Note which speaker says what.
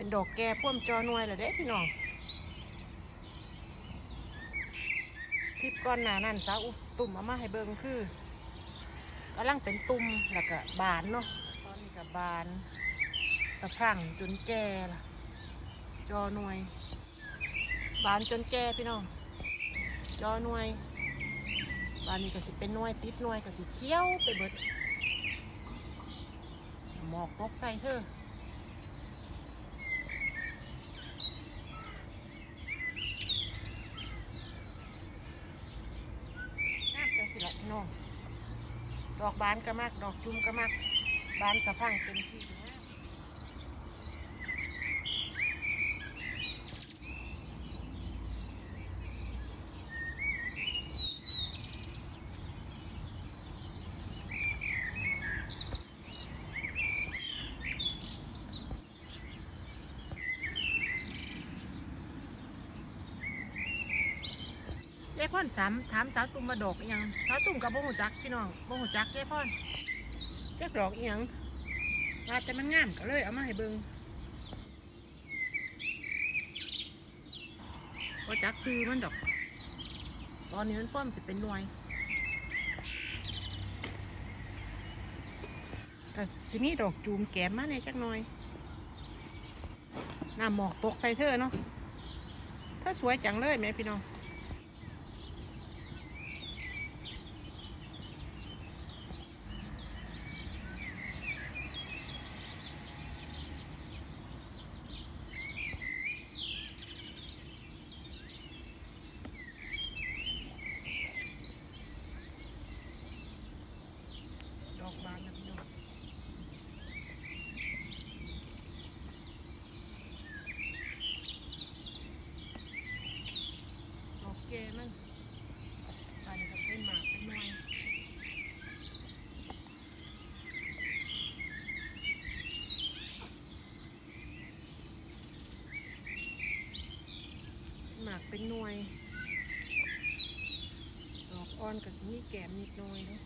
Speaker 1: เป็นดอกแก่พ่วมจอหน่วยเหรอเด้พี่น้องคลิปก่อนหนานั้นสาวอุตุ่มเอามาให้เบิ่งคือกำลังเป็นตุ่มแล้วก็บานเนาะตอนนี้กับบานสะพรั่งจนแก่ล่ะ จอหน่วย บานจนแก่พี่น้องจอหน่วยบานนี้ก็สิเป็นหน่วยติดหน่วยก็สิเขียวไปเบิดหมอกตกใส่เธอน้ำจังสิละ พี่น้อง ดอกบานก็มาก ดอกจุ่มก็มาก บานสะพังเต็มที่นะ เย้พ่อนสามถามสาวตุ่มมาดอกอยังสาวตุ่มกับบ่หูจักพี่น้องบ่หูจักเย้พ่อนเจ๊กดอกอยังว่าแต่มันงามก็เลยเอามาให้เบิ่งบ่จักซื้อมันดอก ตอนนี้มันป้อมสิเป็นหน่วยแต่สิมีดอกจูมแก้มมาในจักหน่อยน้ำหมอกตกใส่เธอเนาะเธอสวยจังเลยแม่พี่น้อง ดอกบานนะพี่น้องดอกแก่มันบานนี้ก็เป็นหมากเป็นหน่วยหมาก เป็นหน่วย ดอกอ่อนกับสีแก้มนิดหน่อยเนาะ